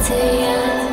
to you.